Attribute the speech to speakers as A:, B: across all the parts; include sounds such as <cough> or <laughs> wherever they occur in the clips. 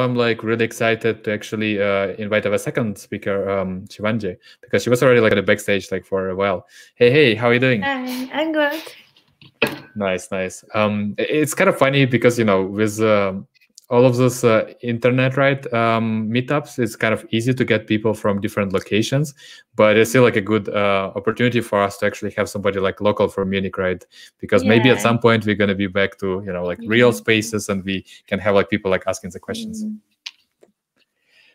A: I'm like really excited to actually uh, invite our second speaker, um, Shivangi, because she was already like at the backstage like for a while. Hey, hey, how are you doing?
B: Hi, I'm good.
A: Nice, nice. Um, it's kind of funny because you know with uh, all of those uh, internet right um, meetups, it's kind of easy to get people from different locations, but it's still like a good uh, opportunity for us to actually have somebody like local from Munich, right? Because maybe at some point we're gonna be back to you know like real spaces and we can have like people like asking the questions.
B: Mm.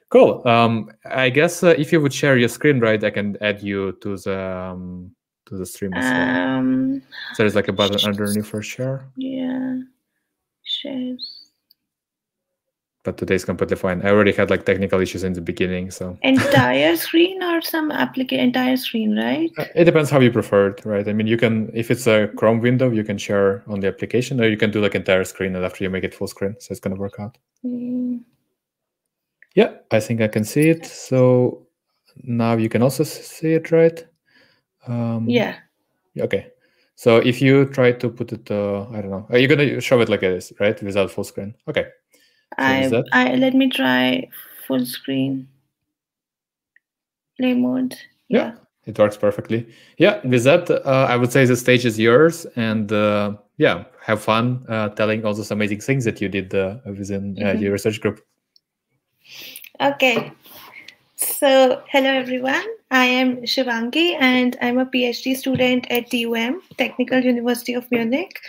A: Cool. Um, I guess uh, if you would share your screen, right, I can add you to the um, to the stream as well.
B: Um,
A: So there's like a button underneath for share,
B: yeah, shares.
A: But today's completely fine. I already had like technical issues in the beginning, so
B: Entire <laughs> screen or some application? Entire screen, right?
A: uh, it depends how you prefer it, right? I mean, you can if it's a Chrome window, you can share on the application, or you can do like entire screen, and after you make it full screen, so it's gonna work out.
B: Mm,
A: Yeah, I think I can see it. So now you can also see it, right? Um,
B: Yeah.
A: Okay. So if you try to put it, uh, I don't know, are you gonna show it like this, right, without full screen? Okay.
B: I, I let me try full screen. Play mode.
A: Yeah. It works perfectly. Yeah. With that, uh, I would say the stage is yours, and uh, yeah, have fun uh, telling all those amazing things that you did uh, within uh,
B: Mhm.
A: your research group.
B: Okay. So, hello everyone. I am Shivangi and I'm a PhD student at TUM, Technical University of Munich.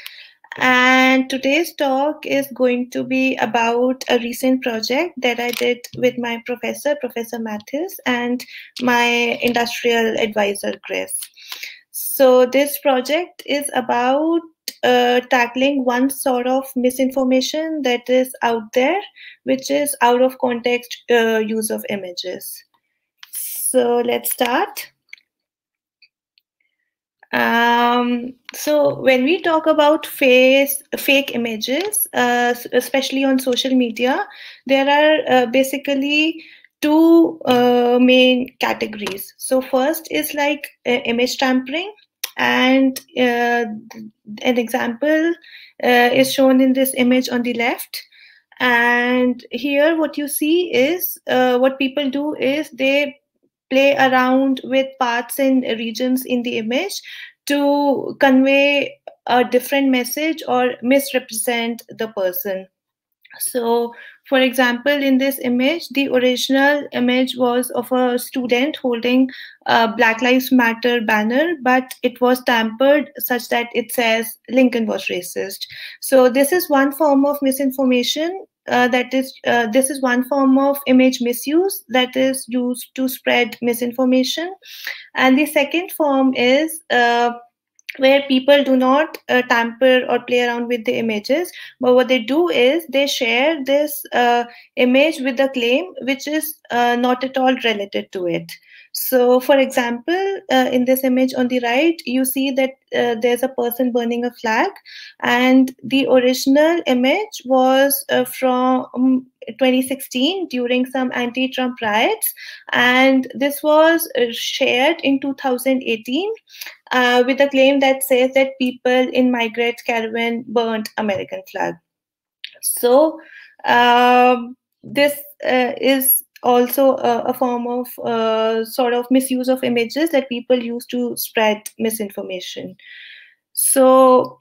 B: And today's talk is going to be about a recent project that I did with my professor, Professor Matthias, and my industrial advisor, Chris. So, this project is about uh, tackling one sort of misinformation that is out there which is out of context uh, use of images. So let's start. Um, so when we talk about face, fake images, uh, especially on social media, there are uh, basically two uh, main categories. So first is like uh, image tampering, and uh, an example uh, is shown in this image on the left and here what you see is what people do is they play around with parts and regions in the image to convey a different message or misrepresent the person. So for example in this image the original image was of a student holding a black lives matter banner but it was tampered such that it says lincoln was racist. So this is one form of misinformation uh, that is uh, this is one form of image misuse that is used to spread misinformation. And the second form is uh, where people do not uh, tamper or play around with the images. But what they do is they share this uh, image with a claim which is uh, not at all related to it so for example uh, in this image on the right you see that uh, there's a person burning a flag and the original image was uh, from 2016 during some anti-trump riots and this was uh, shared in 2018 uh, with a claim that says that people in migrant caravan burned american flag. So um, this uh, is also a, a form of uh, sort of misuse of images that people use to spread misinformation. So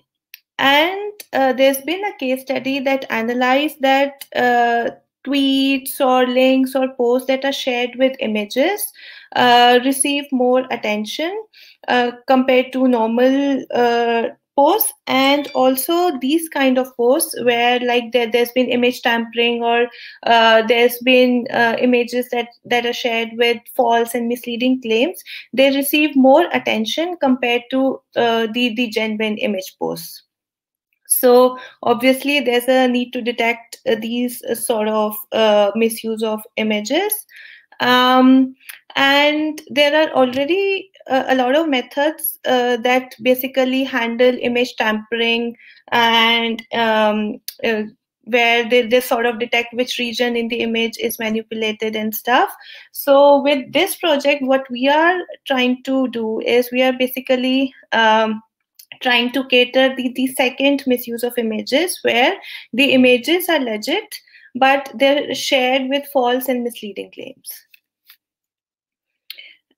B: and uh, there's been a case study that analyzed that uh, tweets or links or posts that are shared with images uh, receive more attention uh, compared to normal uh, posts and also these kind of posts where like there, there's been image tampering or uh, there's been uh, images that that are shared with false and misleading claims they receive more attention compared to uh, the the genuine image posts. So obviously there's a need to detect uh, these uh, sort of uh, misuse of images. Um, and there are already uh, a lot of methods uh, that basically handle image tampering and um, uh, where they, they sort of detect which region in the image is manipulated and stuff. So with this project, what we are trying to do is we are basically um, trying to cater the, the second misuse of images where the images are legit but they're shared with false and misleading claims.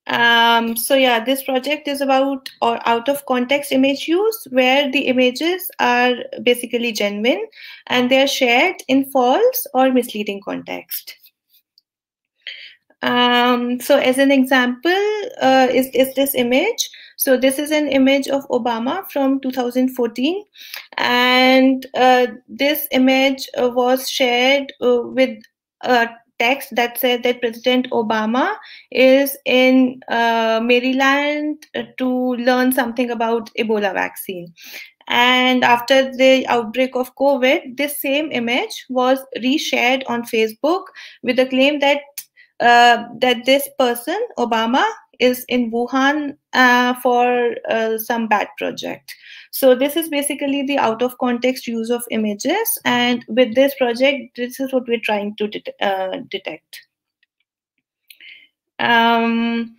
B: Um, so yeah, this project is about or out of context image use where the images are basically genuine and they're shared in false or misleading context. Um, so as an example uh, is, is this image. So this is an image of Obama from 2014. And uh, this image uh, was shared uh, with a text that said that President Obama is in uh, Maryland to learn something about Ebola vaccine. And after the outbreak of COVID, this same image was reshared on Facebook with the claim that uh, that this person, Obama, is in Wuhan uh, for uh, some bad project. So this is basically the out of context use of images. And with this project, this is what we're trying to det uh, detect. Um,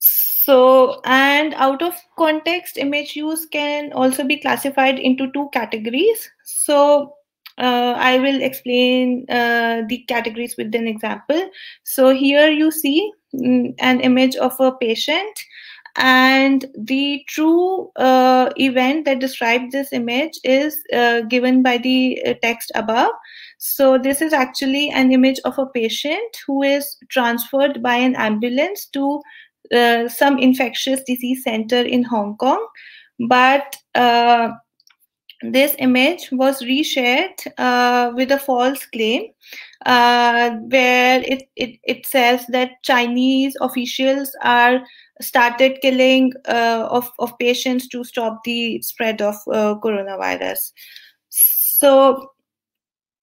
B: so, and out of context image use can also be classified into two categories. So uh, I will explain uh, the categories with an example. So here you see mm, an image of a patient and the true uh, event that describes this image is uh, given by the uh, text above. So this is actually an image of a patient who is transferred by an ambulance to uh, some infectious disease center in Hong Kong. But this image was reshared uh, with a false claim uh, where it, it, it says that Chinese officials are started killing uh, of, of patients to stop the spread of uh, coronavirus. So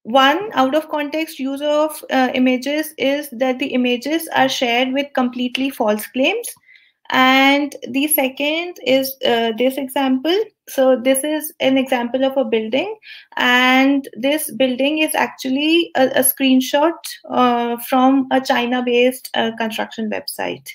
B: one out of context use of uh, images is that the images are shared with completely false claims and the second is uh, this example. So this is an example of a building. And this building is actually a, a screenshot uh, from a china based uh, construction website.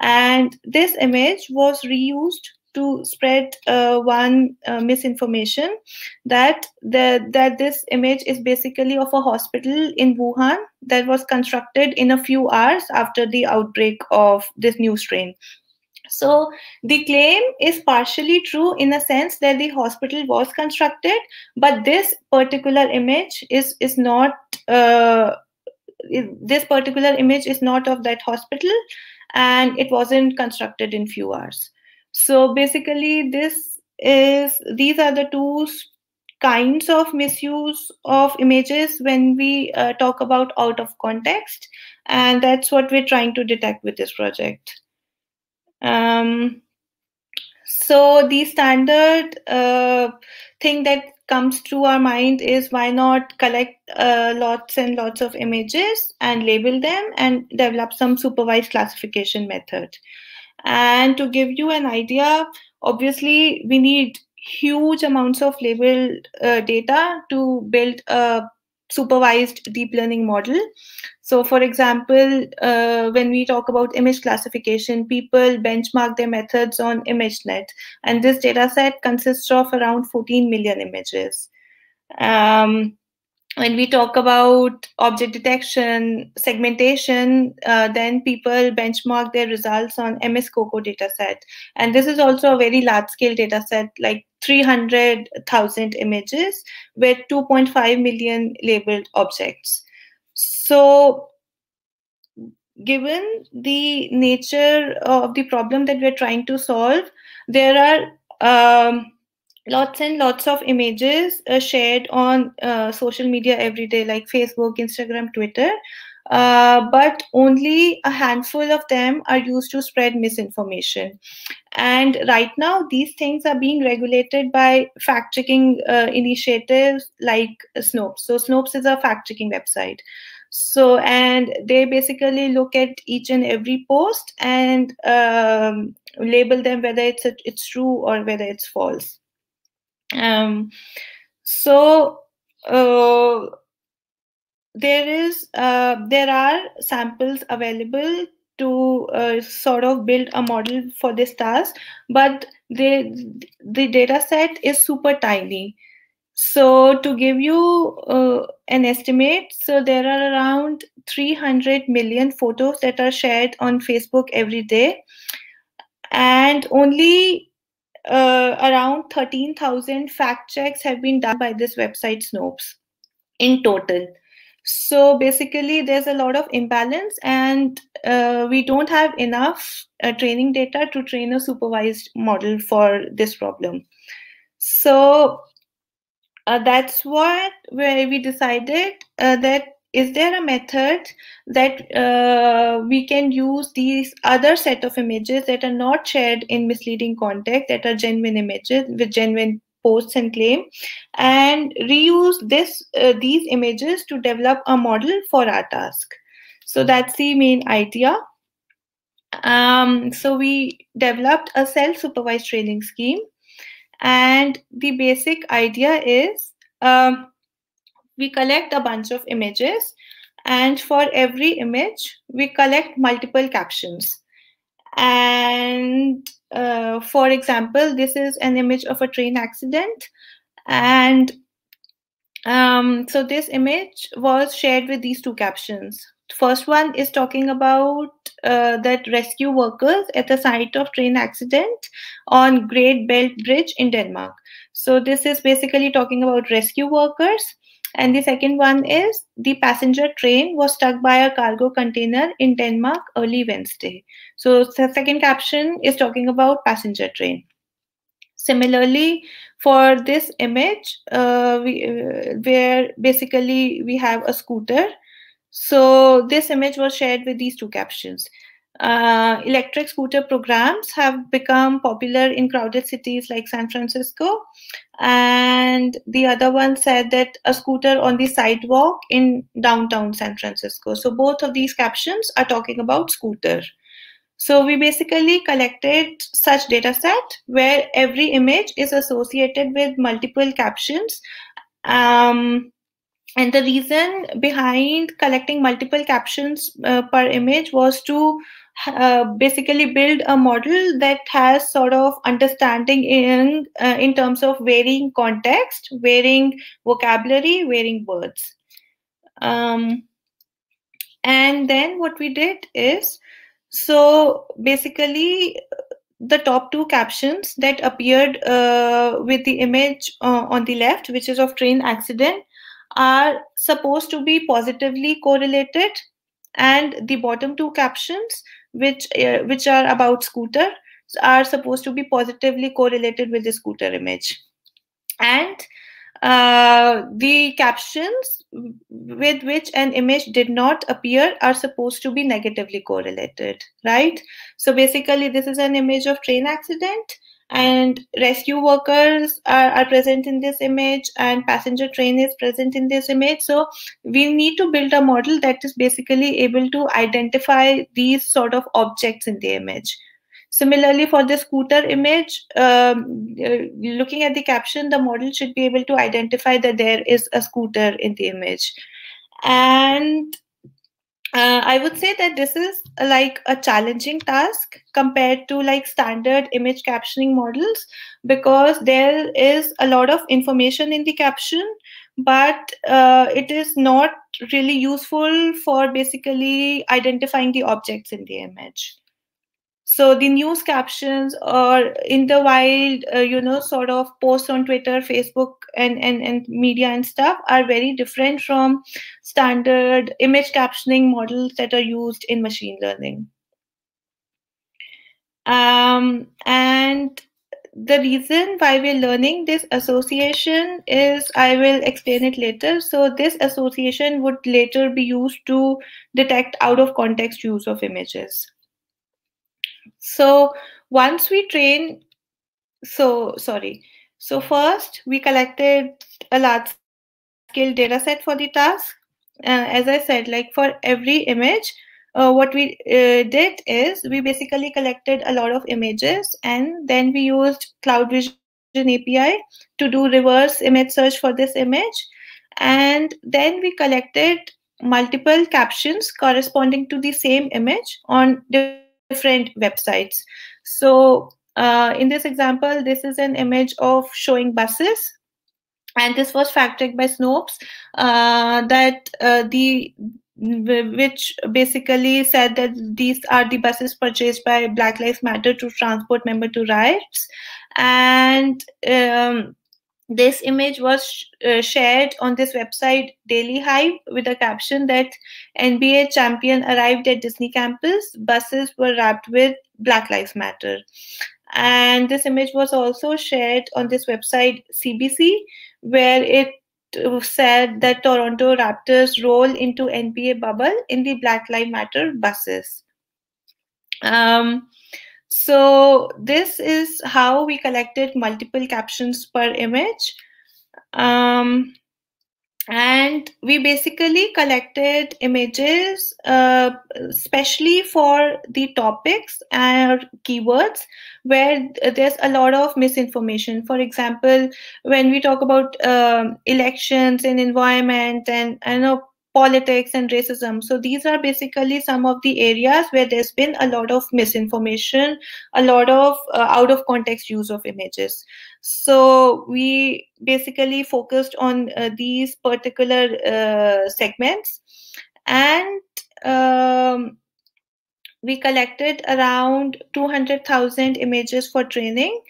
B: And this image was reused to spread uh, one uh, misinformation that the, that this image is basically of a hospital in Wuhan that was constructed in a few hours after the outbreak of this new strain. So the claim is partially true in a sense that the hospital was constructed, but this particular image is is not. Uh, this particular image is not of that hospital, and it wasn't constructed in few hours. So basically, this is these are the two kinds of misuse of images when we uh, talk about out of context, and that's what we're trying to detect with this project. Um, so the standard uh, thing that comes to our mind is why not collect uh, lots and lots of images and label them and develop some supervised classification method. And to give you an idea, obviously we need huge amounts of labeled uh, data to build a supervised deep learning model. So, for example, uh, when we talk about image classification, people benchmark their methods on ImageNet, and this dataset consists of around 14 million images. Um, when we talk about object detection, segmentation, uh, then people benchmark their results on MS COCO dataset. And this is also a very large scale dataset, like 300,000 images with 2.5 million labeled objects. So given the nature of the problem that we're trying to solve, there are um, lots and lots of images uh, shared on uh, social media every day, like Facebook, Instagram, Twitter. Uh, but only a handful of them are used to spread misinformation. And right now, these things are being regulated by fact checking uh, initiatives like Snopes. So, Snopes is a fact checking website. So, and they basically look at each and every post and um, label them whether it's a, it's true or whether it's false. Um, so uh, there is uh, there are samples available to uh, sort of build a model for this task, but the the data set is super tiny. So to give you uh, an estimate, so there are around 300 million photos that are shared on Facebook every day, and only uh, around 13,000 fact checks have been done by this website Snopes in total. So basically, there's a lot of imbalance, and uh, we don't have enough uh, training data to train a supervised model for this problem. So uh, that's what where we decided uh, that is there a method that uh, we can use these other set of images that are not shared in misleading context that are genuine images with genuine posts and claim and reuse this uh, these images to develop a model for our task. So that's the main idea. Um, so we developed a self-supervised training scheme and the basic idea is um, we collect a bunch of images, and for every image, we collect multiple captions. And uh, for example, this is an image of a train accident. And um, so this image was shared with these two captions. First one is talking about uh, that rescue workers at the site of train accident on Great Belt Bridge in Denmark. So this is basically talking about rescue workers. And the second one is the passenger train was stuck by a cargo container in Denmark early Wednesday. So the second caption is talking about passenger train. Similarly, for this image, uh, we, uh, where basically we have a scooter so this image was shared with these two captions. Uh, electric scooter programs have become popular in crowded cities like San Francisco. And the other one said that a scooter on the sidewalk in downtown San Francisco. So both of these captions are talking about scooter. So we basically collected such data set where every image is associated with multiple captions. Um, and the reason behind collecting multiple captions uh, per image was to uh, basically build a model that has sort of understanding in uh, in terms of varying context varying vocabulary varying words. Um, and then what we did is so basically the top two captions that appeared uh, with the image uh, on the left which is of train accident are supposed to be positively correlated and the bottom two captions which uh, which are about scooter are supposed to be positively correlated with the scooter image. And uh, the captions with which an image did not appear are supposed to be negatively correlated right? So basically this is an image of train accident and rescue workers are, are present in this image and passenger train is present in this image. So we need to build a model that is basically able to identify these sort of objects in the image. Similarly for the scooter image um, uh, looking at the caption the model should be able to identify that there is a scooter in the image. And uh, i would say that this is uh, like a challenging task compared to like standard image captioning models because there is a lot of information in the caption but uh, it is not really useful for basically identifying the objects in the image so the news captions or in the wild uh, you know sort of posts on twitter facebook and, and and media and stuff are very different from standard image captioning models that are used in machine learning um, and the reason why we're learning this association is I will explain it later. So this association would later be used to detect out of context use of images. So once we train, so sorry. So first we collected a large scale data set for the task. Uh, as I said, like for every image, uh, what we uh, did is we basically collected a lot of images and then we used Cloud Vision API to do reverse image search for this image. And then we collected multiple captions corresponding to the same image on different different websites. So uh, in this example, this is an image of showing buses. and this was fact checked by Snopes uh, that uh, the which basically said that these are the buses purchased by Black Lives Matter to transport member to riots, and um, this image was uh, shared on this website Daily Hive with a caption that NBA champion arrived at Disney campus. Buses were wrapped with Black Lives Matter. And this image was also shared on this website CBC, where it said that Toronto Raptors roll into NBA bubble in the Black Lives Matter buses. Um, so this is how we collected multiple captions per image. Um, and we basically collected images uh, especially for the topics and keywords where there's a lot of misinformation for example when we talk about um, elections and environment and i know politics and racism. So these are basically some of the areas where there's been a lot of misinformation, a lot of uh, out of context use of images. So we basically focused on uh, these particular uh, segments and um, we collected around 200,000 images for training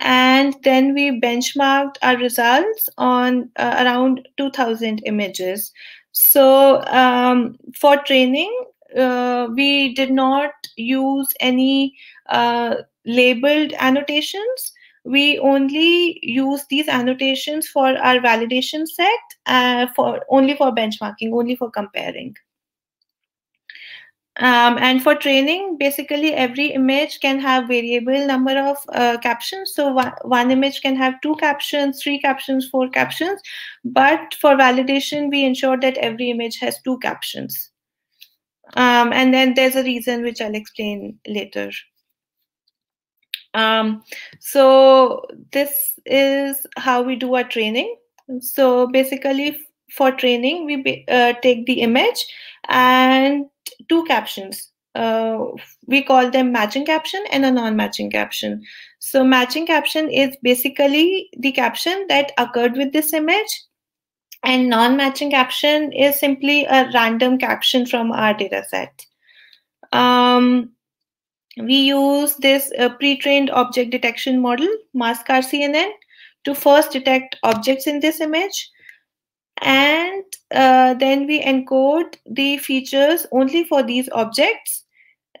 B: and then we benchmarked our results on uh, around 2000 images so um, for training, uh, we did not use any uh, labeled annotations. We only use these annotations for our validation set, uh, for only for benchmarking, only for comparing. Um, and for training, basically every image can have variable number of uh, captions. So one, image can have two captions, three captions, four captions. But for validation, we ensure that every image has two captions. Um, and then there's a reason which I'll explain later. Um, so this is how we do our training. So basically for training, we uh, take the image and two captions. Uh, we call them matching caption and a non-matching caption. So matching caption is basically the caption that occurred with this image and non-matching caption is simply a random caption from our dataset. Um, we use this uh, pre-trained object detection model, MaskRCNN, to first detect objects in this image and uh, then we encode the features only for these objects.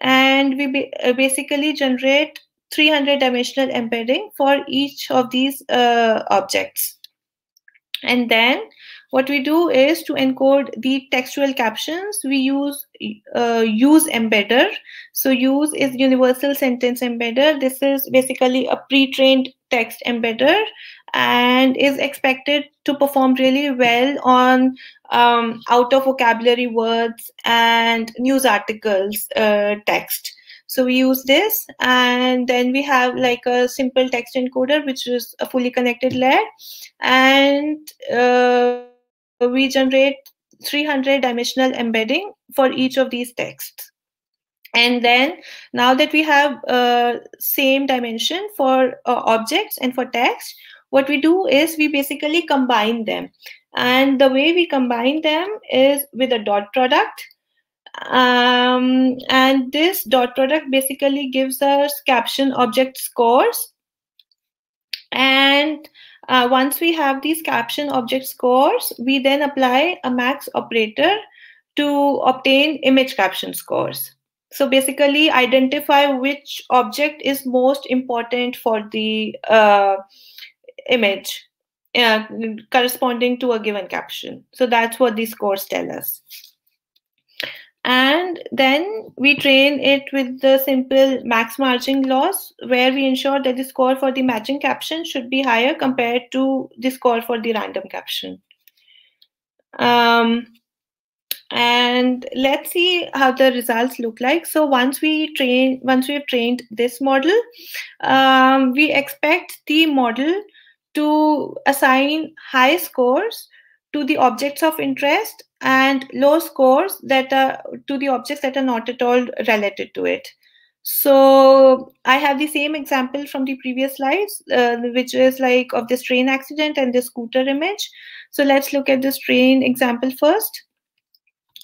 B: And we uh, basically generate 300 dimensional embedding for each of these uh, objects. And then what we do is to encode the textual captions we use uh, use embedder so use is universal sentence embedder this is basically a pre-trained text embedder and is expected to perform really well on um, out of vocabulary words and news articles uh, text. So we use this and then we have like a simple text encoder which is a fully connected layer. And uh, we generate 300 dimensional embedding for each of these texts. And then now that we have uh, same dimension for uh, objects and for text what we do is we basically combine them. And the way we combine them is with a dot product. Um, and this dot product basically gives us caption object scores. And uh, once we have these caption object scores we then apply a max operator to obtain image caption scores. So basically identify which object is most important for the uh, image uh, corresponding to a given caption. So that's what these scores tell us. And then we train it with the simple max margin loss, where we ensure that the score for the matching caption should be higher compared to the score for the random caption. Um, and let's see how the results look like so once we train once we've trained this model um, we expect the model to assign high scores to the objects of interest and low scores that are to the objects that are not at all related to it. So I have the same example from the previous slides, uh, which is like of this train accident and the scooter image. So let's look at this train example first.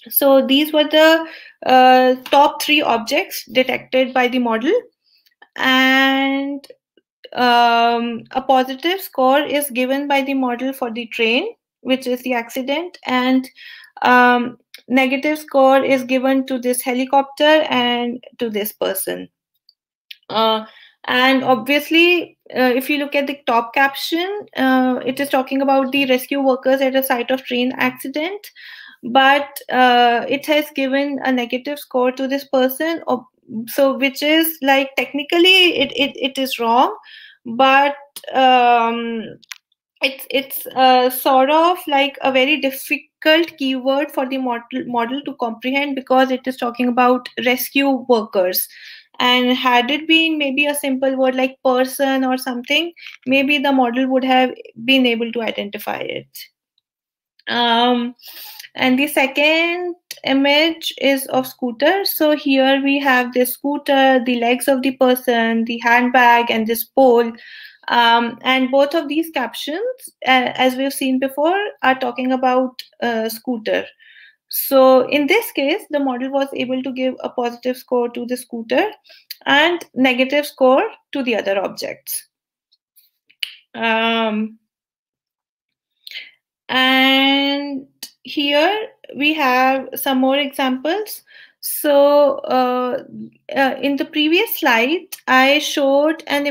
B: So these were the uh, top three objects detected by the model. And um, a positive score is given by the model for the train, which is the accident. And um, negative score is given to this helicopter and to this person. Uh, and obviously, uh, if you look at the top caption, uh, it is talking about the rescue workers at a site of train accident but uh, it has given a negative score to this person so which is like technically it, it, it is wrong but um, it's it's uh, sort of like a very difficult keyword for the model model to comprehend because it is talking about rescue workers. And had it been maybe a simple word like person or something maybe the model would have been able to identify it um, and the second image is of scooter. So here we have the scooter the legs of the person the handbag and this pole. Um, and both of these captions uh, as we've seen before are talking about uh, scooter. So in this case the model was able to give a positive score to the scooter and negative score to the other objects. Um, and here we have some more examples. So uh, uh, in the previous slide, I showed an.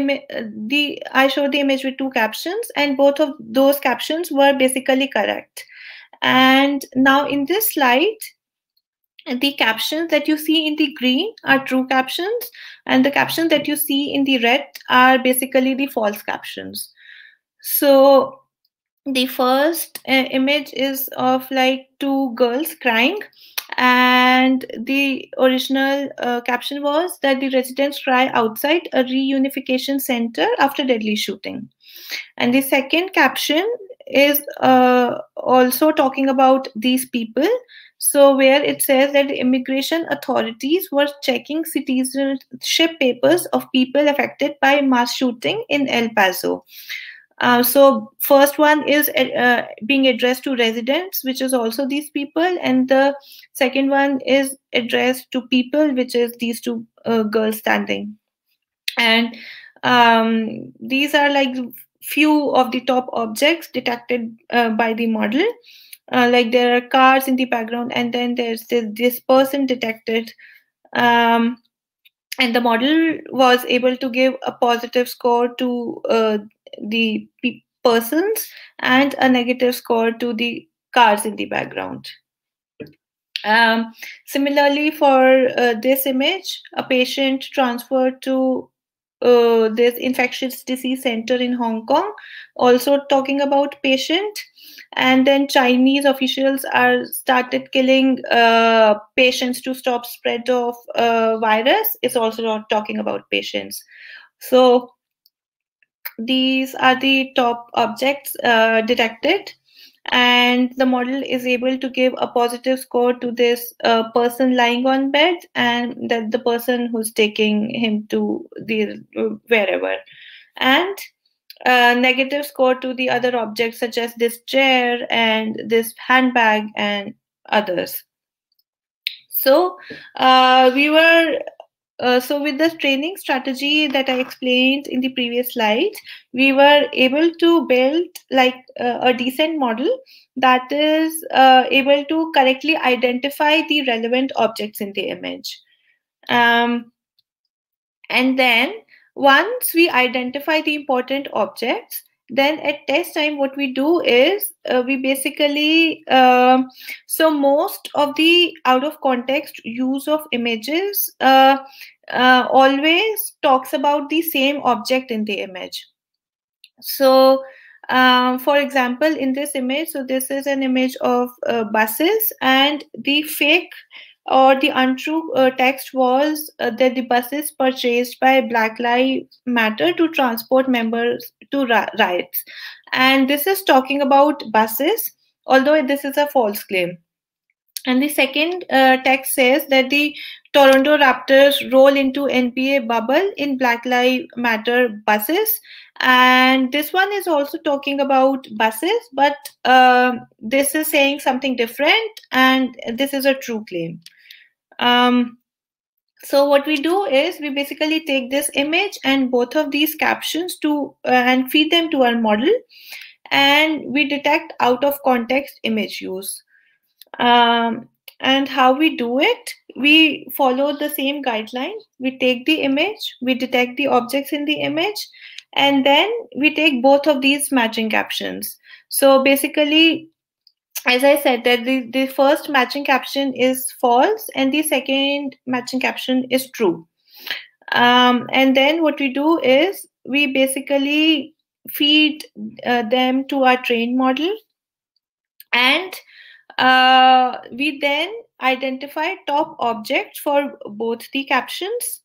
B: The I showed the image with two captions, and both of those captions were basically correct. And now in this slide, the captions that you see in the green are true captions, and the captions that you see in the red are basically the false captions. So the first uh, image is of like two girls crying. And the original uh, caption was that the residents cry outside a reunification center after deadly shooting. And the second caption is uh, also talking about these people. So where it says that the immigration authorities were checking citizenship papers of people affected by mass shooting in el paso uh, so first one is uh, being addressed to residents, which is also these people, and the second one is addressed to people, which is these two uh, girls standing. And um, these are like few of the top objects detected uh, by the model. Uh, like there are cars in the background, and then there's this, this person detected. Um, and the model was able to give a positive score to the persons and a negative score to the cars in the background. Um, similarly, for uh, this image, a patient transferred to uh, this infectious disease center in Hong Kong, also talking about patient. And then Chinese officials are started killing uh, patients to stop spread of uh, virus. It's also talking about patients. So these are the top objects uh, detected. And the model is able to give a positive score to this uh, person lying on bed and that the person who's taking him to the wherever. And a negative score to the other objects such as this chair and this handbag and others. So uh, we were uh, so with the training strategy that I explained in the previous slide, we were able to build like uh, a decent model that is uh, able to correctly identify the relevant objects in the image. Um, and then once we identify the important objects, then at test time what we do is uh, we basically uh, so most of the out of context use of images uh, uh, always talks about the same object in the image. So um, for example in this image so this is an image of uh, buses and the fake or the untrue uh, text was uh, that the buses purchased by Black Lives Matter to transport members to riots. And this is talking about buses, although this is a false claim. And the second uh, text says that the Toronto Raptors roll into NBA bubble in Black Lives Matter buses. And this one is also talking about buses, but uh, this is saying something different, and this is a true claim. Um, so what we do is we basically take this image and both of these captions to uh, and feed them to our model, and we detect out of context image use. Um, and how we do it, we follow the same guideline. We take the image, we detect the objects in the image, and then we take both of these matching captions. So basically, as I said, that the, the first matching caption is false and the second matching caption is true. Um, and then what we do is we basically feed uh, them to our train model and uh, we then identify top objects for both the captions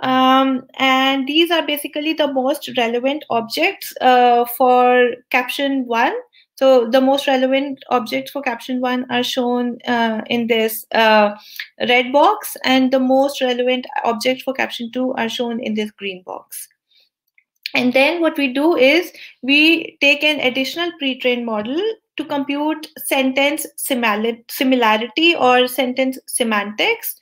B: um, and these are basically the most relevant objects uh, for caption one so the most relevant objects for caption one are shown uh, in this uh, red box and the most relevant objects for caption two are shown in this green box. And then what we do is we take an additional pre-trained model to compute sentence similarity or sentence semantics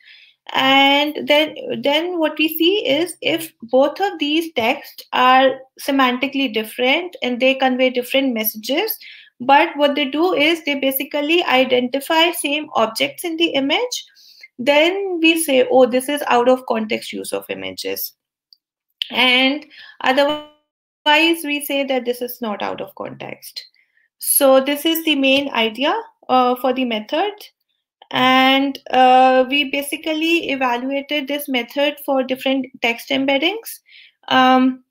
B: and then then what we see is if both of these texts are semantically different and they convey different messages but what they do is they basically identify same objects in the image. Then we say oh this is out of context use of images. And otherwise we say that this is not out of context. So this is the main idea uh, for the method. And uh, we basically evaluated this method for different text embeddings. Um,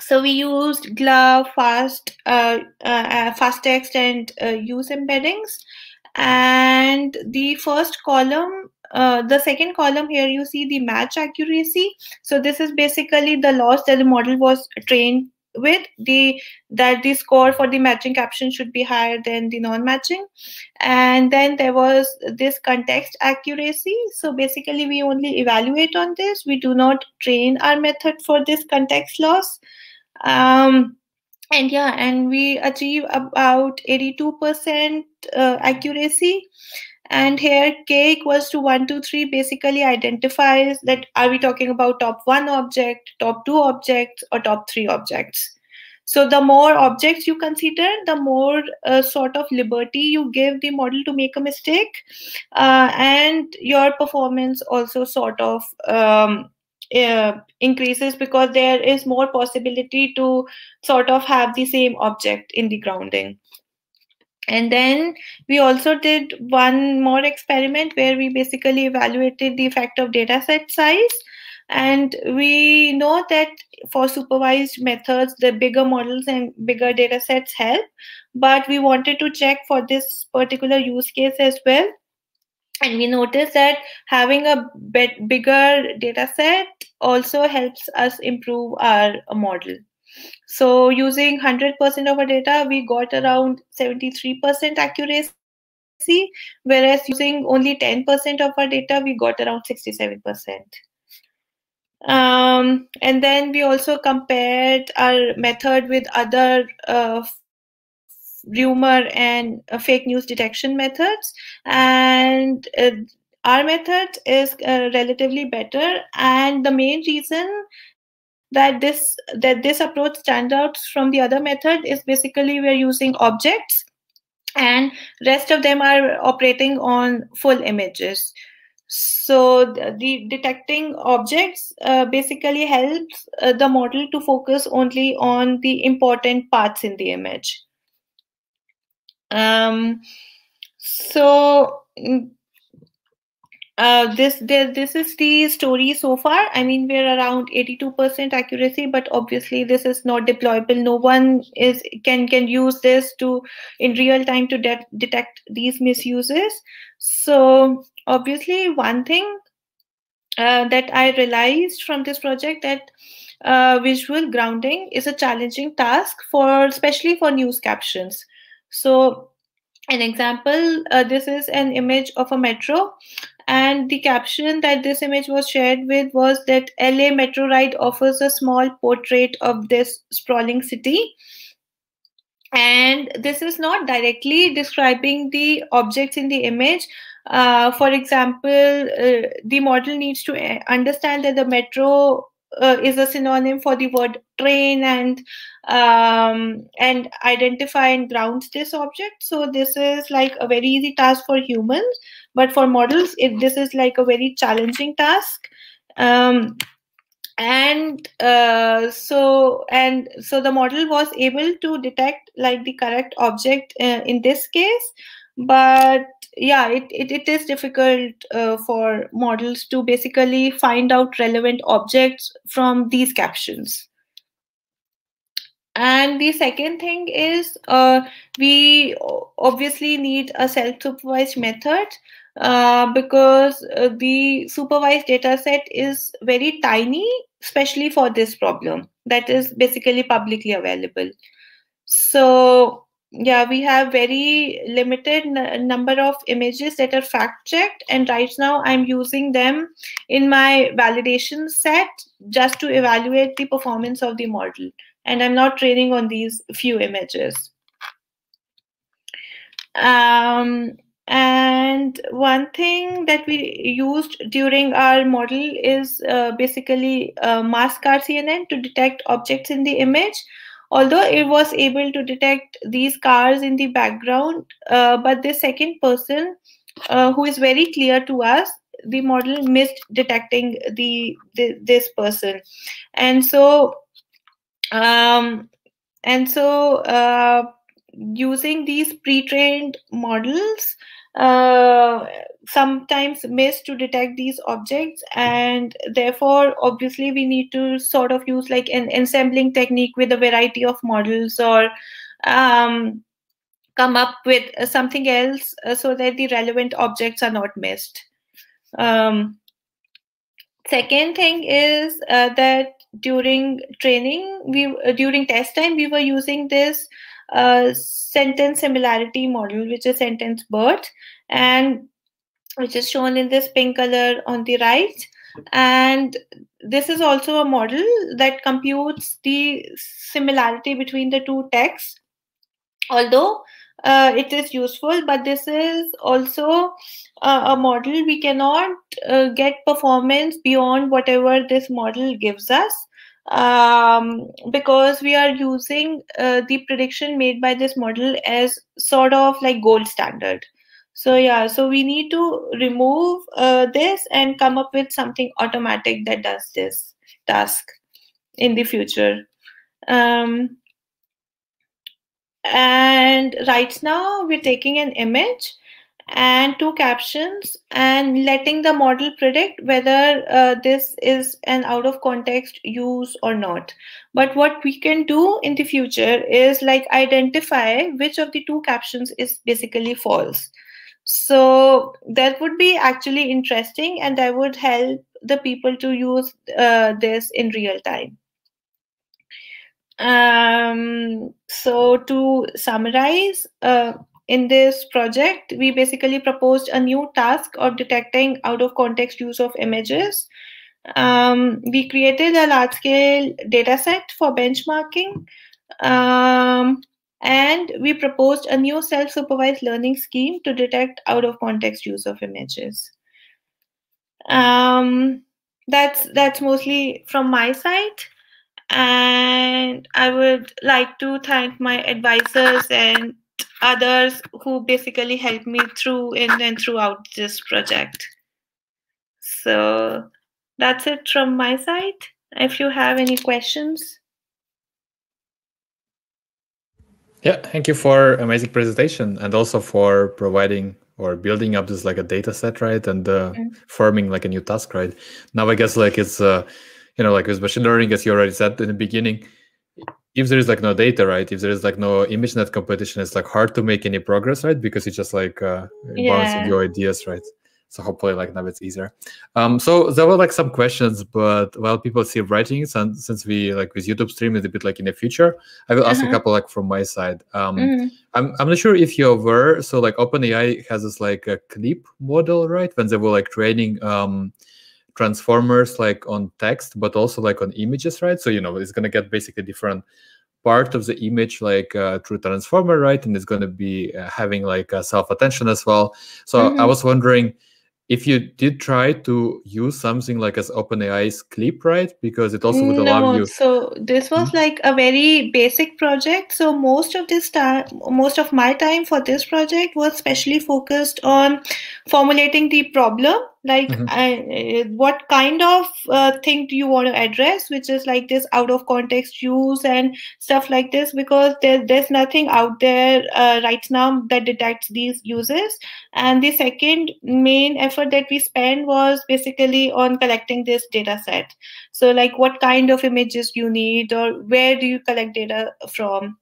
B: so we used GloVe, Fast, uh, uh, uh, Fast Text, and uh, use embeddings. And the first column, uh, the second column here, you see the match accuracy. So this is basically the loss that the model was trained with the that the score for the matching caption should be higher than the non-matching and then there was this context accuracy so basically we only evaluate on this we do not train our method for this context loss um, and yeah and we achieve about 82% uh, accuracy. And here k equals to 1 2 3 basically identifies that are we talking about top one object top two objects or top three objects? So the more objects you consider the more uh, sort of liberty you give the model to make a mistake. Uh, and your performance also sort of um, uh, increases because there is more possibility to sort of have the same object in the grounding. And then we also did one more experiment where we basically evaluated the effect of data set size. And we know that for supervised methods the bigger models and bigger data sets help. But we wanted to check for this particular use case as well and we noticed that having a bit bigger data set also helps us improve our model. So using 100% of our data we got around 73% accuracy whereas using only 10% of our data we got around 67% um, and then we also compared our method with other uh, rumor and uh, fake news detection methods. And uh, our method is uh, relatively better. And the main reason that this that this approach stands out from the other method is basically we're using objects and rest of them are operating on full images. So the, the detecting objects uh, basically helps uh, the model to focus only on the important parts in the image um, so mm, uh, this this this is the story so far. I mean, we're around 82% accuracy, but obviously this is not deployable. No one is can can use this to in real time to de detect these misuses. So obviously, one thing uh, that I realized from this project that uh, visual grounding is a challenging task for especially for news captions so an example, uh, this is an image of a metro and the caption that this image was shared with was that LA Metro Ride offers a small portrait of this sprawling city. And this is not directly describing the objects in the image. Uh, for example, uh, the model needs to uh, understand that the metro uh, is a synonym for the word train and um, and identify and ground this object. So this is like a very easy task for humans, but for models, it, this is like a very challenging task. Um, and uh, so and so the model was able to detect like the correct object uh, in this case but yeah it, it, it is difficult uh, for models to basically find out relevant objects from these captions. And the second thing is uh, we obviously need a self-supervised method uh, because uh, the supervised data set is very tiny especially for this problem that is basically publicly available. So yeah we have very limited number of images that are fact checked and right now i'm using them in my validation set just to evaluate the performance of the model and i'm not training on these few images. Um, and one thing that we used during our model is uh, basically uh, mask RCNN to detect objects in the image although it was able to detect these cars in the background uh, but the second person uh, who is very clear to us the model missed detecting the, the this person. And so um, and so uh, using these pre-trained models uh, sometimes miss to detect these objects and therefore obviously we need to sort of use like an ensembling technique with a variety of models or um, come up with something else uh, so that the relevant objects are not missed. Um, second thing is uh, that during training we uh, during test time we were using this uh, sentence similarity model which is sentence BERT and which is shown in this pink color on the right. And this is also a model that computes the similarity between the two texts. Although uh, it is useful, but this is also uh, a model. We cannot uh, get performance beyond whatever this model gives us um, because we are using uh, the prediction made by this model as sort of like gold standard. So yeah, so we need to remove uh, this and come up with something automatic that does this task in the future. Um, and right now we're taking an image and two captions and letting the model predict whether uh, this is an out of context use or not but what we can do in the future is like identify which of the two captions is basically false so that would be actually interesting and that would help the people to use uh, this in real time. Um, so to summarize, uh, in this project, we basically proposed a new task of detecting out of context use of images. Um, we created a large scale data set for benchmarking. Um, and we proposed a new self-supervised learning scheme to detect out-of-context use of images. Um, that's that's mostly from my side, and I would like to thank my advisors and others who basically helped me through in and throughout this project. So that's it from my side. If you have any questions.
A: Yeah, thank you for amazing presentation and also for providing or building up this like a data set, right? And uh, mm-hmm. forming like a new task, right? Now I guess like it's uh, you know like with machine learning, as you already said in the beginning, if there is like no data, right? If there is like no ImageNet competition, it's like hard to make any progress, right? Because it's just like uh, yeah. bouncing your ideas, right? so hopefully like now it's easier um so there were like some questions but while people see writings and since we like with youtube stream is a bit like in the future i will ask uh-huh. a couple like from my side um mm-hmm. I'm, I'm not sure if you're aware so like openai has this like a clip model right when they were like training um transformers like on text but also like on images right so you know it's going to get basically different part of the image like uh, through transformer right and it's going to be uh, having like self attention as well so mm-hmm. i was wondering if you did try to use something like as OpenAI's Clip, right? Because it also would allow no, you.
B: So this was hmm? like a very basic project. So most of this time, most of my time for this project was specially focused on formulating the problem like mm-hmm. I, what kind of uh, thing do you want to address which is like this out of context use and stuff like this? Because there, there's nothing out there uh, right now that detects these uses. And the second main effort that we spent was basically on collecting this data set. So like what kind of images you need or where do you collect data from?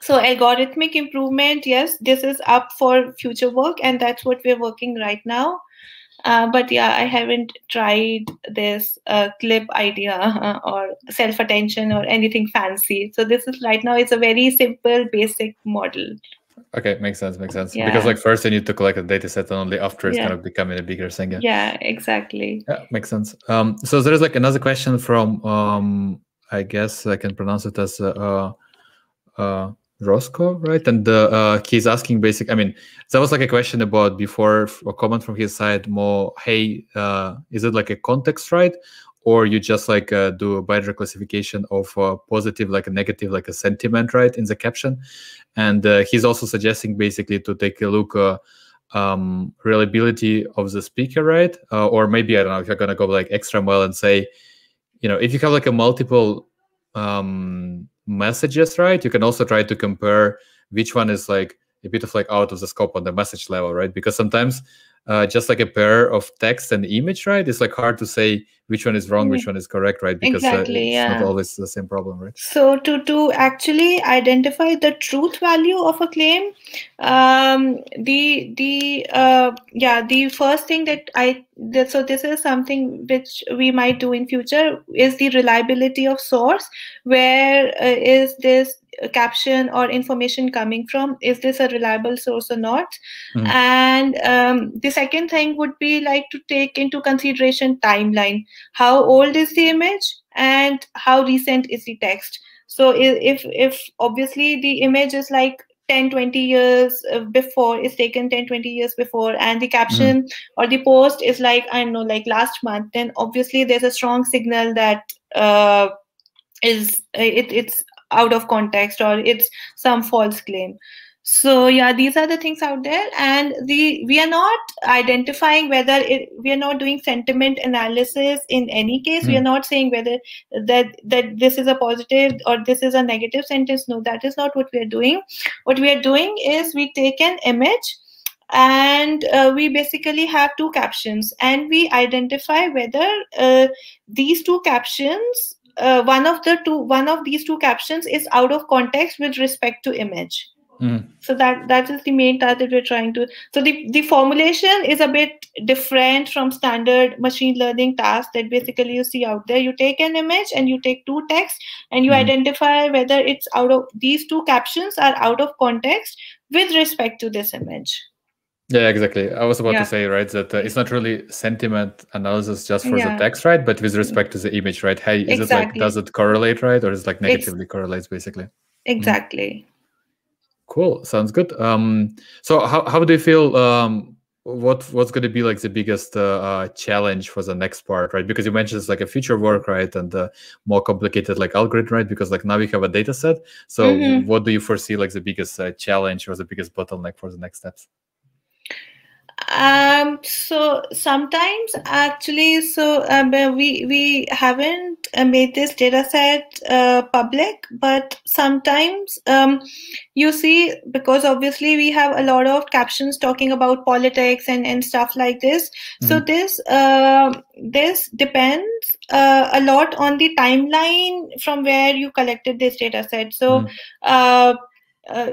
B: So algorithmic improvement yes this is up for future work and that's what we're working right now uh, but yeah, I haven't tried this uh, clip idea uh, or self attention or anything fancy. So this is right now. It's a very simple, basic model.
A: Okay, makes sense. Makes sense. Yeah. Because like first you need to collect a data set, and only after it's yeah. kind of becoming a bigger thing.
B: Yeah, yeah exactly.
A: Yeah, makes sense. Um, so there is like another question from um, I guess I can pronounce it as uh, uh, Roscoe, right? And uh, he's asking basic. I mean, that was like a question about before a comment from his side. More, hey, uh, is it like a context, right? Or you just like uh, do a binary classification of uh, positive, like a negative, like a sentiment, right, in the caption? And uh, he's also suggesting basically to take a look uh, um, reliability of the speaker, right? Or maybe I don't know if you're gonna go like extra mile and say, you know, if you have like a multiple um, messages, right? You can also try to compare which one is like a bit of like out of the scope on the message level, right? Because sometimes uh, just like a pair of text and image, right? It's like hard to say which one is wrong, mm-hmm. which one is correct, right? Because exactly, uh, it's yeah. not always the same problem, right?
B: So to to actually identify the truth value of a claim, um, the the uh, yeah the first thing that I that, so this is something which we might do in future is the reliability of source. Where uh, is this caption or information coming from is this a reliable source or not mm. and um, the second thing would be like to take into consideration timeline how old is the image and how recent is the text so if if obviously the image is like 10 20 years uh, before is taken 10 20 years before and the caption mm. or the post is like i don't know like last month then obviously there's a strong signal that uh, is it, it's out of context or it's some false claim so yeah these are the things out there and the we are not identifying whether it, we are not doing sentiment analysis in any case mm. we are hmm. not saying whether that that this is a positive or this is a negative sentence no that is not what we are doing what we are doing is we take an image and uh, we basically have two captions and we identify whether uh, these two captions uh, one of the two one of these two captions is out of context with respect to image mm. so that that is the main task that we're trying to so the, the formulation is a bit different from standard machine learning tasks that basically you see out there you take an image and you take two text and you mm. identify whether it's out of these two captions are out of context with respect to this image
A: yeah, exactly. I was about yeah. to say, right, that uh, it's not really sentiment analysis just for yeah. the text, right? But with respect to the image, right? Hey, is exactly. it like, does it correlate, right? Or is it like negatively it's... correlates, basically?
B: Exactly. Mm.
A: Cool. Sounds good. Um, so how, how do you feel, um, what what's going to be like the biggest uh, uh, challenge for the next part right because you mentioned it's like a future work right and uh, more complicated like algorithm right because like now we have a data set so mm-hmm. what do you foresee like the biggest uh, challenge or the biggest bottleneck for the next steps
B: um so sometimes actually so um, we we haven't uh, made this data set uh, public but sometimes um, you see because obviously we have a lot of captions talking about politics and and stuff like this. Mm-hmm. so this uh, this depends uh, a lot on the timeline from where you collected this data set. So mm-hmm uh,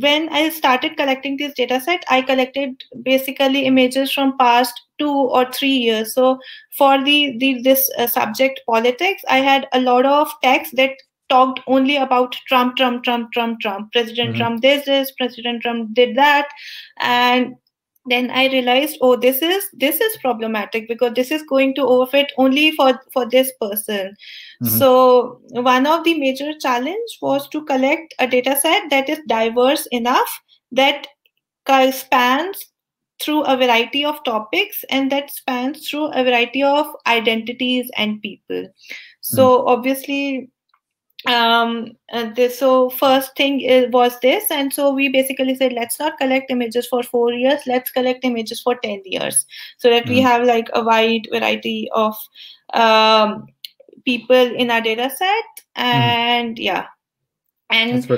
B: when I started collecting this data set, I collected basically images from past two or three years. So for the, the this uh, subject politics, I had a lot of text that talked only about Trump, Trump, Trump, Trump, Trump. President mm-hmm. Trump did this, President Trump did that, and then i realized oh this is this is problematic because this is going to overfit only for for this person mm-hmm. so one of the major challenge was to collect a data set that is diverse enough that spans through a variety of topics and that spans through a variety of identities and people so mm-hmm. obviously um uh, this so first thing is, was this and so we basically said let's not collect images for four years let's collect images for 10 years so that mm. we hmm. have like a wide variety of um, people in our data set hmm. and mm. yeah and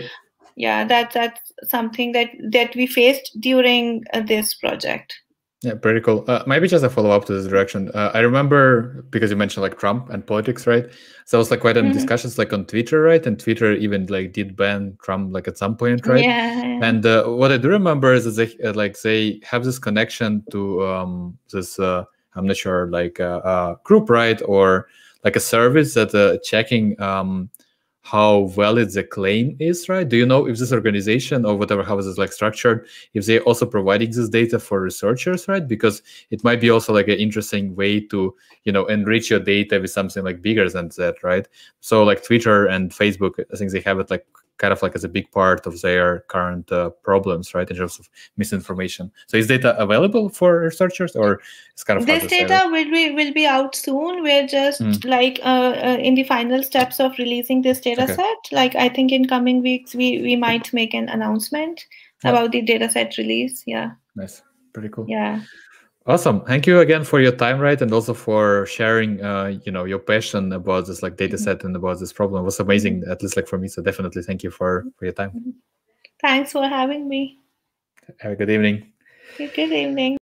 B: yeah that that's something that that we faced during uh, this project
A: yeah, pretty cool. Uh, maybe just a follow up to this direction. Uh, I remember because you mentioned like Trump and politics, right? So it was like quite in mm-hmm. discussions like on Twitter, right? And Twitter even like did ban Trump like at some point, right?
B: Yeah.
A: And uh, what I do remember is that they uh, like they have this connection to um, this. Uh, I'm not sure, like a, a, group, right, or like a service that uh, checking um, how valid the claim is, right? Do you know if this organization or whatever how is this like structured, if they also providing this data for researchers, right? Because it might be also like an interesting way to, you know, enrich your data with something like bigger than that, right? So like Twitter and Facebook, I think they have it like kind of like as a big part of their current uh, problems, right, in terms of misinformation. So is data available for researchers, or it's kind of
B: this data will be will be out soon. We're just mm. like uh, uh, in the final steps of releasing this data okay. set. Like I think in coming weeks we we might make an announcement yeah. about the data set release. Yeah.
A: Nice. Pretty cool.
B: Yeah.
A: Awesome. Thank you again for your time, right? And also for sharing, uh, you know, your passion about this like data mm-hmm. set and about this problem. It was amazing, at least like for me. So definitely thank you for, for your time. Mm-hmm.
B: Thanks for having me.
A: Have a good evening.
B: Good evening.